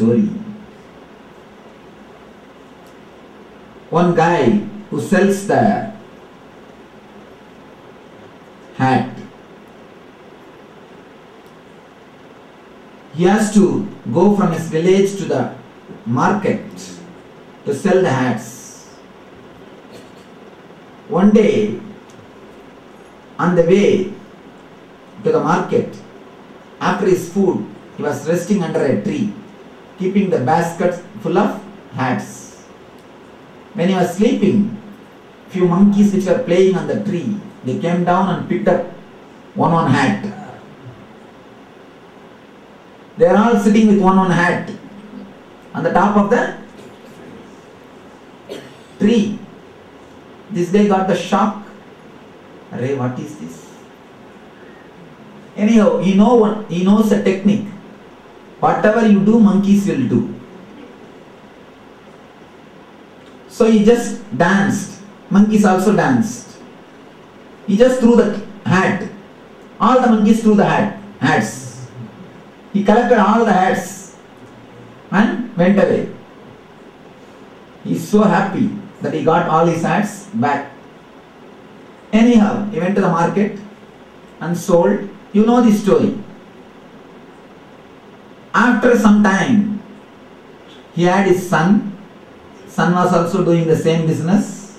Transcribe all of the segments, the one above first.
story. One guy who sells the hat. He has to go from his village to the market to sell the hats. One day, on the way to the market, after his food, he was resting under a tree, keeping the basket full of hats. When he was sleeping, few monkeys which were playing on the tree, they came down and picked up one one hat. They are all sitting with one one hat on the top of the tree. This guy got the shock. Array, what is this? Anyhow, he know one, he knows a technique. Whatever you do, monkeys will do. So he just danced. Monkeys also danced. He just threw the hat. All the monkeys threw the hat. Hats. He collected all the hats and went away. He is so happy that he got all his hats back. Anyhow, he went to the market and sold. You know the story. After some time, he had his son. Son was also doing the same business.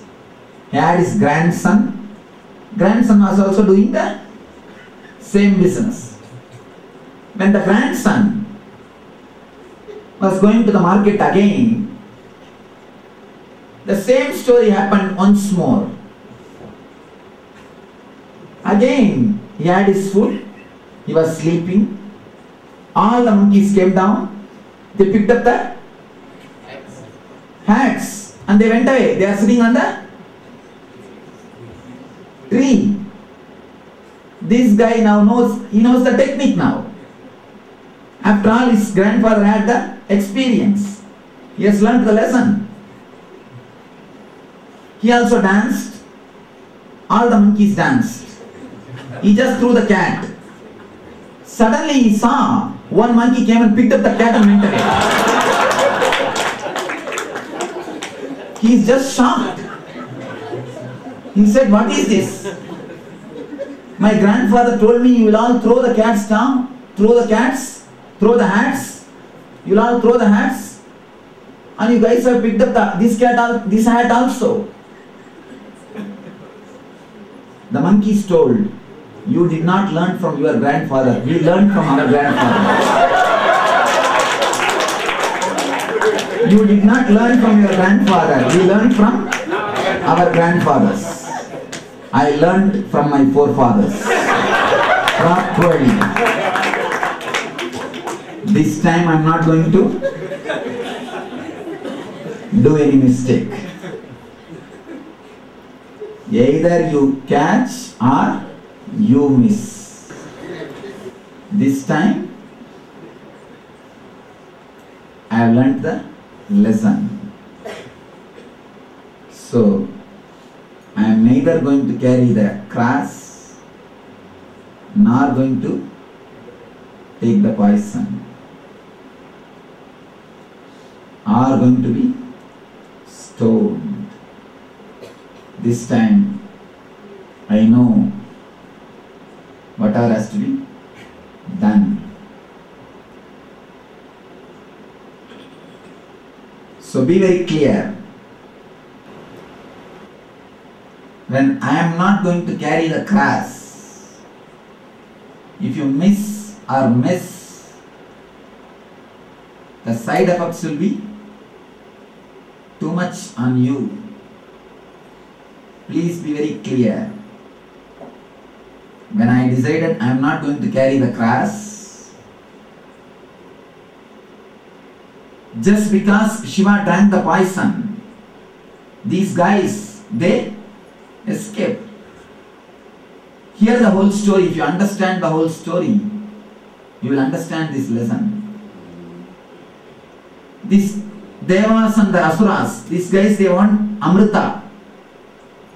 He had his grandson. Grandson was also doing the same business. When the grandson was going to the market again, the same story happened once more. Again, he had his food, he was sleeping. All the monkeys came down, they picked up the hats and they went away. They are sitting on the tree. This guy now knows, he knows the technique now. After all, his grandfather had the experience. He has learned the lesson. He also danced. All the monkeys danced. He just threw the cat. Suddenly he saw one monkey came and picked up the cat and went away. He is just shocked. He said, What is this? My grandfather told me you will all throw the cats down, throw the cats, throw the hats. You will all throw the hats. And you guys have picked up the, this cat, this hat also. The monkeys told, You did not learn from your grandfather, we learned from our grandfather. You did not learn from your grandfather, we learned from our grandfathers. I learned from my forefathers. Properly. This time I am not going to do any mistake. Either you catch or you miss. This time I have learnt the lesson. So I am neither going to carry the cross nor going to take the poison are going to be stoned. This time I know whatever has to be done. So be very clear. When I am not going to carry the cross, if you miss or miss, the side effects will be too much on you. Please be very clear. When I decided I am not going to carry the cross, just because Shiva drank the poison, these guys, they escaped. Hear the whole story. If you understand the whole story, you will understand this lesson. These Devas and the Asuras, these guys they want Amrita,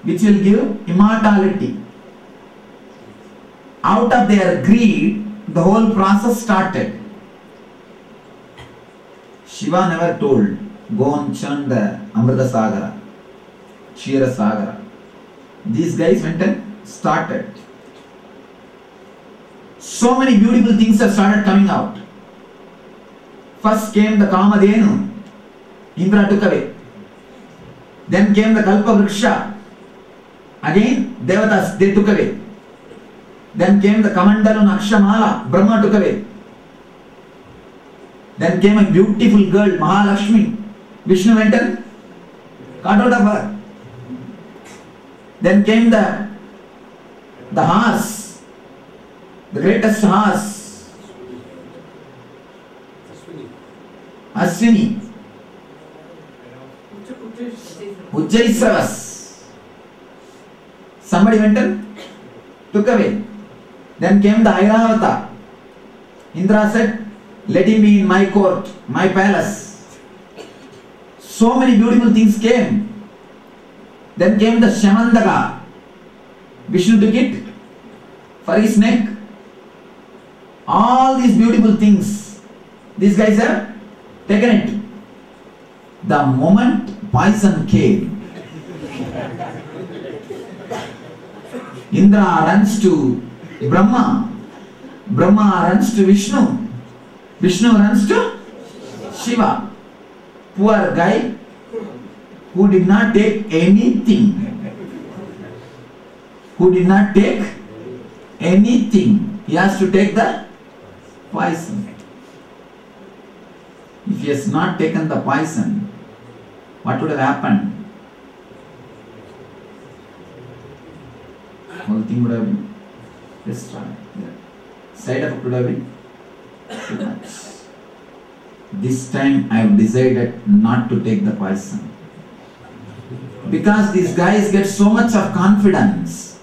which will give immortality. Out of their greed, the whole process started. Shiva never told, go and churn the Amrita Sagara, Shira Sagara. These guys went and started. So many beautiful things have started coming out. First came the Kamadhenu, Indra took away. Then came the Kalpa Vriksha. Again, Devatas, they took away. Then came the Kamandalu Nakshamala, Brahma took away. Then came a beautiful girl, Mahalakshmi. Vishnu went and got out of her. Then came the the horse, the greatest horse, Aswini, Ujjaisravas. Somebody went and took away. Then came the Airavata. Indra said, Let him be in my court, my palace. So many beautiful things came. Then came the Shamandaka. Vishnu took it for his neck. All these beautiful things, these guys have taken it. The moment poison came, Indra runs to Brahm Brahma runs to Vishnu Vishnu runs to Shiva poor guy who did not take anything who did not take anything he has take the poison if he not taken the poison what would have happened whole thing would been destroyed. The side would have been. This time I have decided not to take the poison. Because these guys get so much of confidence.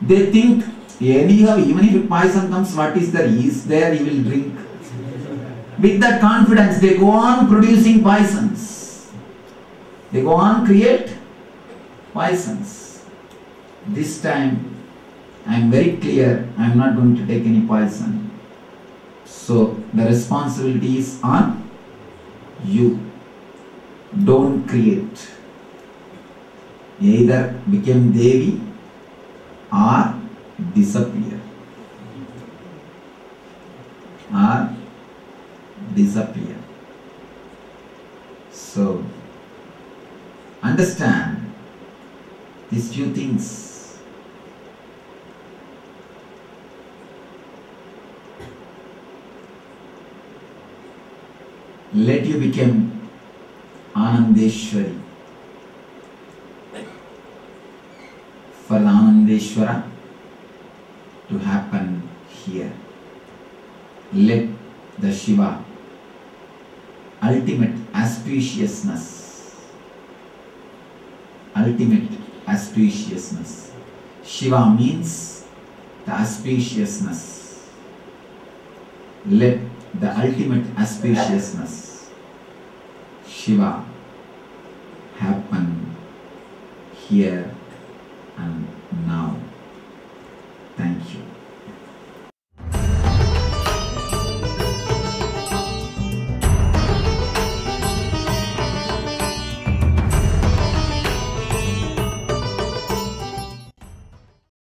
They think anyhow, even if poison comes, what is there? He is there, he will drink. With that confidence, they go on producing poisons. They go on create poisons. This time, I am very clear, I am not going to take any poison. So the responsibility is on you. Don't create. Either become Devi or disappear. Or disappear. So understand these few things. Let you become Anandeshwari. For the Anandeshwara to happen here. Let the Shiva ultimate auspiciousness ultimate auspiciousness Shiva means the auspiciousness let the ultimate auspiciousness, Shiva, happen here and now.